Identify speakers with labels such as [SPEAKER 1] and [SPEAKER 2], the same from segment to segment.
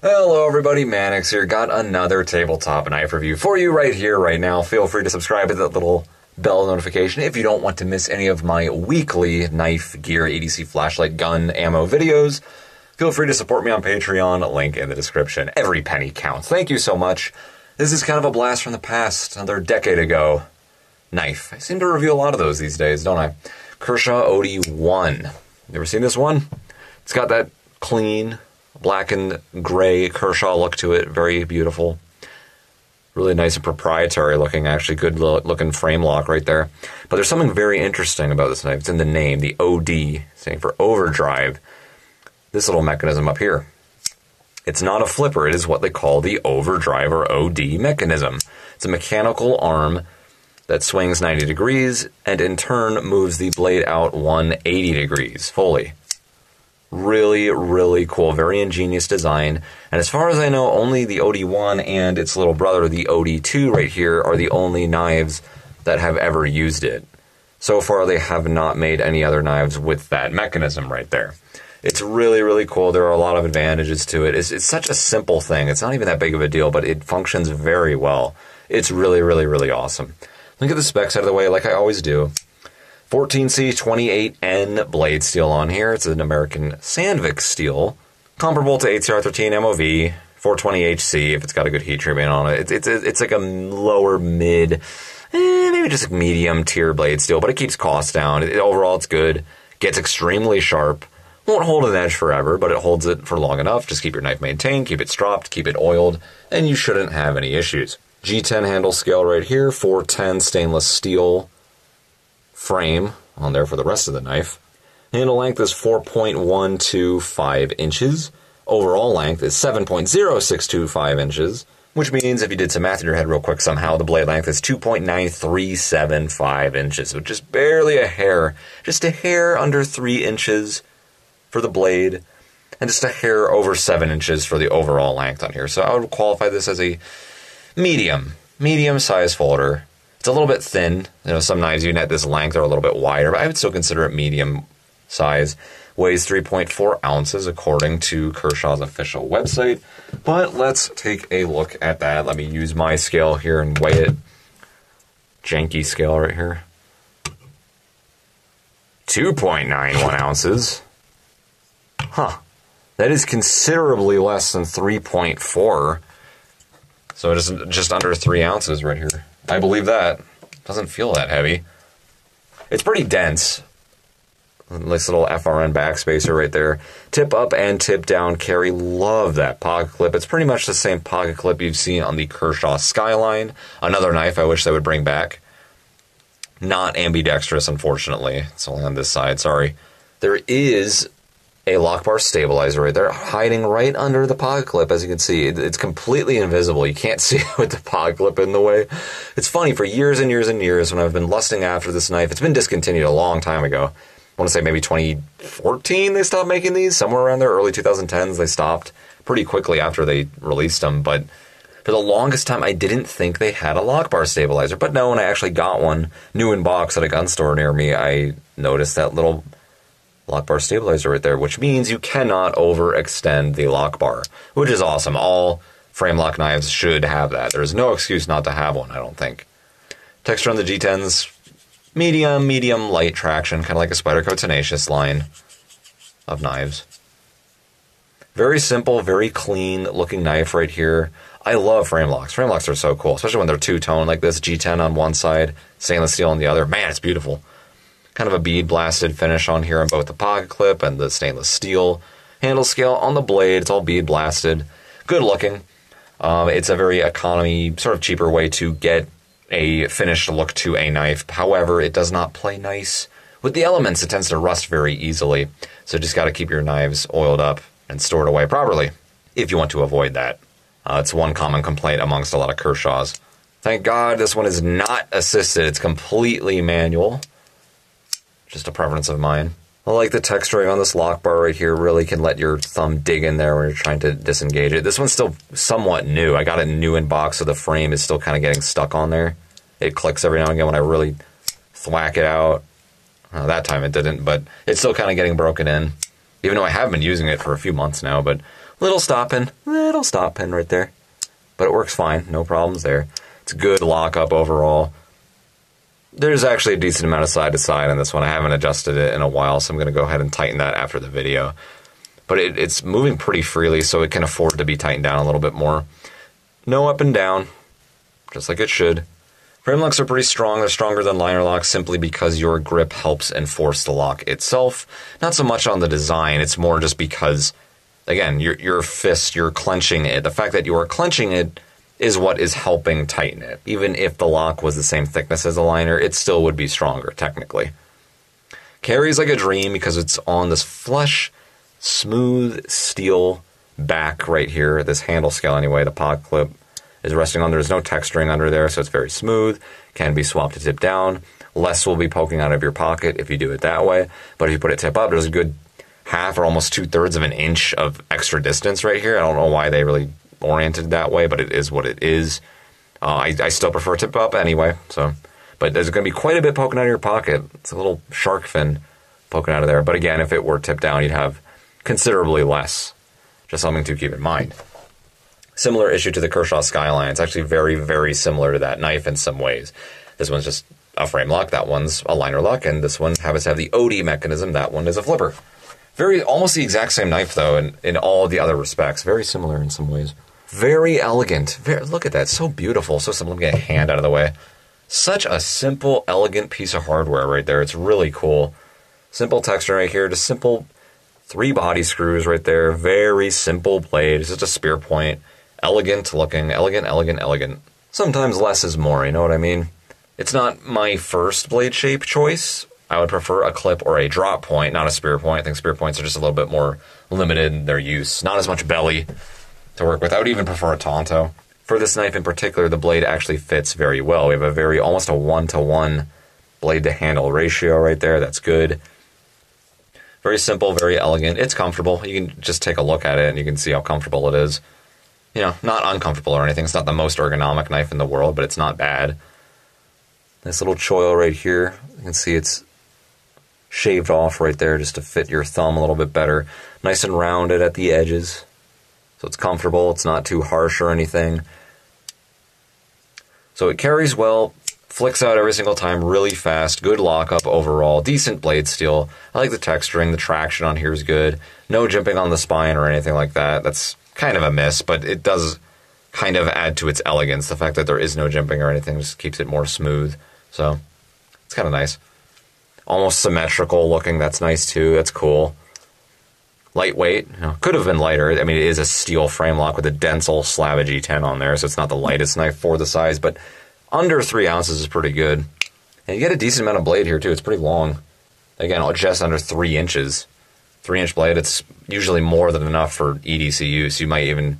[SPEAKER 1] Hello, everybody. Mannix here. Got another tabletop knife review for you right here, right now. Feel free to subscribe to that little bell notification if you don't want to miss any of my weekly knife, gear, EDC, flashlight, gun, ammo videos. Feel free to support me on Patreon, link in the description. Every penny counts. Thank you so much. This is kind of a blast from the past, another decade ago. Knife. I seem to review a lot of those these days, don't I? Kershaw OD1. You ever seen this one? It's got that clean, black and gray Kershaw look to it. Very beautiful. Really nice and proprietary looking, actually. Good looking frame lock right there. But there's something very interesting about this knife. It's in the name, the OD, saying for overdrive. This little mechanism up here. It's not a flipper, it is what they call the overdrive or OD mechanism. It's a mechanical arm that swings 90 degrees and in turn moves the blade out 180 degrees fully. Really, really cool. Very ingenious design. And as far as I know, only the OD1 and its little brother, the OD2, right here, are the only knives that have ever used it. So far, they have not made any other knives with that mechanism right there. It's really, really cool. There are a lot of advantages to it. It's, it's such a simple thing. It's not even that big of a deal, but it functions very well. It's really, really, really awesome. Look at the specs out of the way, like I always do. 14C28N blade steel on here. It's an American Sandvik steel, comparable to 8CR13 MOV, 420HC if it's got a good heat treatment on it. It's it's it's like a lower mid, eh, maybe just like medium tier blade steel, but it keeps costs down. It, overall, it's good. Gets extremely sharp. Won't hold an edge forever, but it holds it for long enough. Just keep your knife maintained, keep it stropped, keep it oiled, and you shouldn't have any issues. G10 handle scale right here, 410 stainless steel frame on there for the rest of the knife. Handle length is 4.125 inches. Overall length is 7.0625 inches, which means if you did some math in your head real quick somehow, the blade length is 2.9375 inches, which is barely a hair, just a hair under 3 inches for the blade, and just a hair over 7 inches for the overall length on here. So I would qualify this as a medium, medium size folder. It's a little bit thin. You know, some knives even at this length are a little bit wider, but I would still consider it medium size. Weighs 3.4 ounces according to Kershaw's official website. But let's take a look at that. Let me use my scale here and weigh it. Janky scale right here. 2.91 ounces. Huh. That is considerably less than 3.4. So it is just under three ounces right here. I believe that. Doesn't feel that heavy. It's pretty dense. Nice little FRN backspacer right there. Tip up and tip down carry. Love that pocket clip. It's pretty much the same pocket clip you've seen on the Kershaw Skyline. Another knife I wish they would bring back. Not ambidextrous, unfortunately. It's only on this side, sorry. There is a lock bar stabilizer right there, hiding right under the pocket clip. As you can see, it's completely invisible. You can't see it with the pocket clip in the way. It's funny, for years and years and years, when I've been lusting after this knife, it's been discontinued a long time ago. I want to say maybe 2014 they stopped making these. Somewhere around there, early 2010s, they stopped pretty quickly after they released them. But for the longest time, I didn't think they had a lock bar stabilizer. But no, when I actually got one new in box at a gun store near me, I noticed that little lock bar stabilizer right there, which means you cannot overextend the lock bar, which is awesome. All frame lock knives should have that. There's no excuse not to have one, I don't think. Texture on the G10's medium, medium light traction, kind of like a Spyderco Tenacious line of knives. Very simple, very clean looking knife right here. I love frame locks. Frame locks are so cool, especially when they're two tone like this G10 on one side, stainless steel on the other. Man, it's beautiful kind of a bead blasted finish on here on both the pocket clip and the stainless steel handle scale on the blade. It's all bead blasted, good looking. Um, it's a very economy, sort of cheaper way to get a finished look to a knife. However, it does not play nice with the elements. It tends to rust very easily. So just got to keep your knives oiled up and stored away properly if you want to avoid that. Uh, it's one common complaint amongst a lot of Kershaws. Thank God this one is not assisted. It's completely manual. Just a preference of mine. I like the texturing on this lock bar right here. Really can let your thumb dig in there when you're trying to disengage it. This one's still somewhat new. I got it new in box, so the frame is still kind of getting stuck on there. It clicks every now and again when I really thwack it out. Uh, that time it didn't, but it's still kind of getting broken in. Even though I have been using it for a few months now, but Little stop pin, little stop pin right there. But it works fine, no problems there. It's good lockup overall. There's actually a decent amount of side to side on this one. I haven't adjusted it in a while, so I'm going to go ahead and tighten that after the video. But it, it's moving pretty freely, so it can afford to be tightened down a little bit more. No up and down, just like it should. Frame locks are pretty strong. They're stronger than liner locks simply because your grip helps enforce the lock itself. Not so much on the design, it's more just because, again, your, your fist, you're clenching it. The fact that you are clenching it is what is helping tighten it. Even if the lock was the same thickness as the liner, it still would be stronger, technically. Carries like a dream because it's on this flush, smooth steel back right here, this handle scale anyway, the pod clip is resting on. There's no texturing under there, so it's very smooth. Can be swapped to tip down. Less will be poking out of your pocket if you do it that way. But if you put it tip up, there's a good half or almost two thirds of an inch of extra distance right here. I don't know why they really oriented that way, but it is what it is. Uh, I, I, still prefer tip up anyway. So, but there's going to be quite a bit poking out of your pocket. It's a little shark fin poking out of there. But again, if it were tipped down, you'd have considerably less. Just something to keep in mind similar issue to the Kershaw Skyline. It's actually very, very similar to that knife in some ways. This one's just a frame lock, that one's a liner lock, and this one happens to have the OD mechanism, that one is a flipper. Very, almost the exact same knife though, in, in all the other respects. Very similar in some ways. Very elegant. Very, look at that, so beautiful, so simple. Let me get a hand out of the way. Such a simple, elegant piece of hardware right there. It's really cool. Simple texture right here, just simple three body screws right there. Very simple blade. It's just a spear point elegant looking, elegant, elegant, elegant. Sometimes less is more, you know what I mean? It's not my first blade shape choice. I would prefer a clip or a drop point, not a spear point. I think spear points are just a little bit more limited in their use. Not as much belly to work with. I would even prefer a Tonto. For this knife in particular, the blade actually fits very well. We have a very, almost a one to one blade to handle ratio right there. That's good. Very simple, very elegant. It's comfortable. You can just take a look at it and you can see how comfortable it is you know, not uncomfortable or anything. It's not the most ergonomic knife in the world, but it's not bad. This little choil right here, you can see it's shaved off right there just to fit your thumb a little bit better. Nice and rounded at the edges. So it's comfortable, it's not too harsh or anything. So it carries well, flicks out every single time really fast, good lockup overall, decent blade steel. I like the texturing, the traction on here is good. No jimping on the spine or anything like that. That's kind of a miss, but it does kind of add to its elegance. The fact that there is no jimping or anything just keeps it more smooth. So it's kind of nice. Almost symmetrical looking. That's nice too. That's cool. Lightweight. You know, could have been lighter. I mean, it is a steel frame lock with a Denzel slab G10 on there, so it's not the lightest knife for the size, but under three ounces is pretty good. And you get a decent amount of blade here too. It's pretty long. Again, just under three inches three inch blade, it's usually more than enough for EDC use. You might even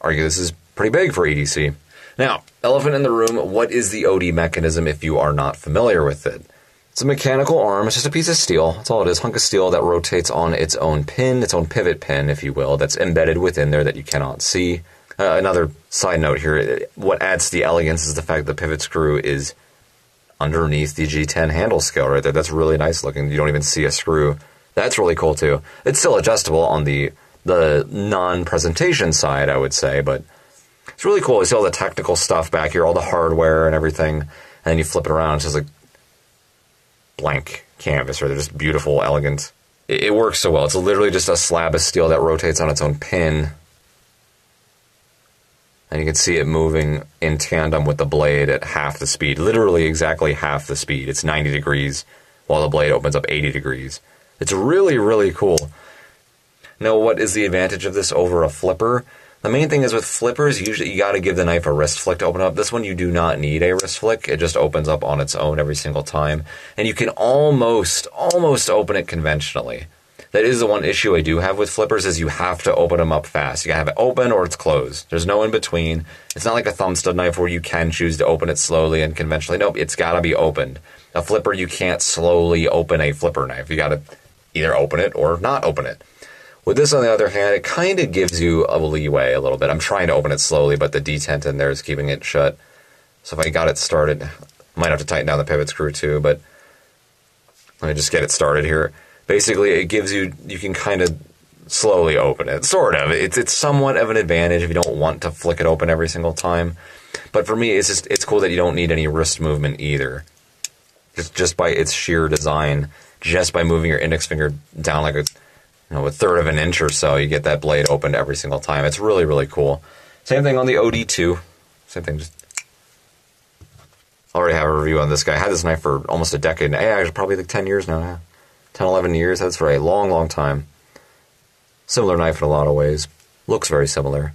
[SPEAKER 1] argue this is pretty big for EDC. Now, elephant in the room, what is the OD mechanism if you are not familiar with it? It's a mechanical arm. It's just a piece of steel. That's all it is. Hunk of steel that rotates on its own pin, its own pivot pin, if you will, that's embedded within there that you cannot see. Uh, another side note here what adds to the elegance is the fact that the pivot screw is underneath the G10 handle scale right there. That's really nice looking. You don't even see a screw that's really cool too. It's still adjustable on the the non-presentation side, I would say, but it's really cool. You see all the technical stuff back here, all the hardware and everything, and then you flip it around. It's just like blank canvas, or they're just beautiful, elegant. It, it works so well. It's literally just a slab of steel that rotates on its own pin, and you can see it moving in tandem with the blade at half the speed, literally exactly half the speed. It's 90 degrees, while the blade opens up 80 degrees. It's really, really cool. Now, what is the advantage of this over a flipper? The main thing is with flippers, usually you got to give the knife a wrist flick to open up. This one you do not need a wrist flick. It just opens up on its own every single time. And you can almost, almost open it conventionally. That is the one issue I do have with flippers is you have to open them up fast. You gotta have it open or it's closed. There's no in between. It's not like a thumb stud knife where you can choose to open it slowly and conventionally. Nope, it's gotta be opened. A flipper, you can't slowly open a flipper knife. You gotta either open it or not open it. With this, on the other hand, it kind of gives you a leeway a little bit. I'm trying to open it slowly, but the detent in there is keeping it shut. So if I got it started, might have to tighten down the pivot screw too, but let me just get it started here. Basically, it gives you, you can kind of slowly open it. Sort of. It's it's somewhat of an advantage if you don't want to flick it open every single time. But for me, it's just it's cool that you don't need any wrist movement either. Just just by its sheer design, just by moving your index finger down like a you know a third of an inch or so, you get that blade opened every single time. It's really really cool. Same thing on the OD2. Same thing. Just already have a review on this guy. I had this knife for almost a decade. Yeah, probably like 10 years now. Yeah. 10, 11 years. That's for a long, long time. Similar knife in a lot of ways. Looks very similar.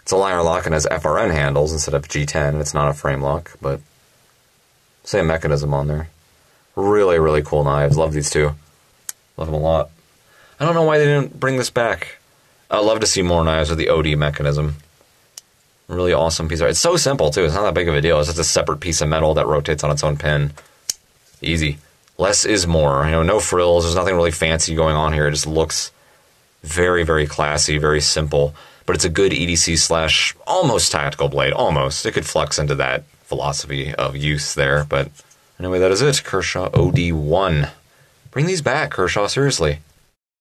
[SPEAKER 1] It's a liner lock and has FRN handles instead of G10. It's not a frame lock, but same mechanism on there. Really, really cool knives. Love these two. Love them a lot. I don't know why they didn't bring this back. I'd love to see more knives with the OD mechanism. Really awesome piece of art. It's so simple, too. It's not that big of a deal. It's just a separate piece of metal that rotates on its own pin. Easy. Less is more. You know, no frills. There's nothing really fancy going on here. It just looks very, very classy, very simple. But it's a good EDC slash almost tactical blade. Almost. It could flex into that philosophy of use there. But anyway, that is it. Kershaw OD1. Bring these back, Kershaw. Seriously.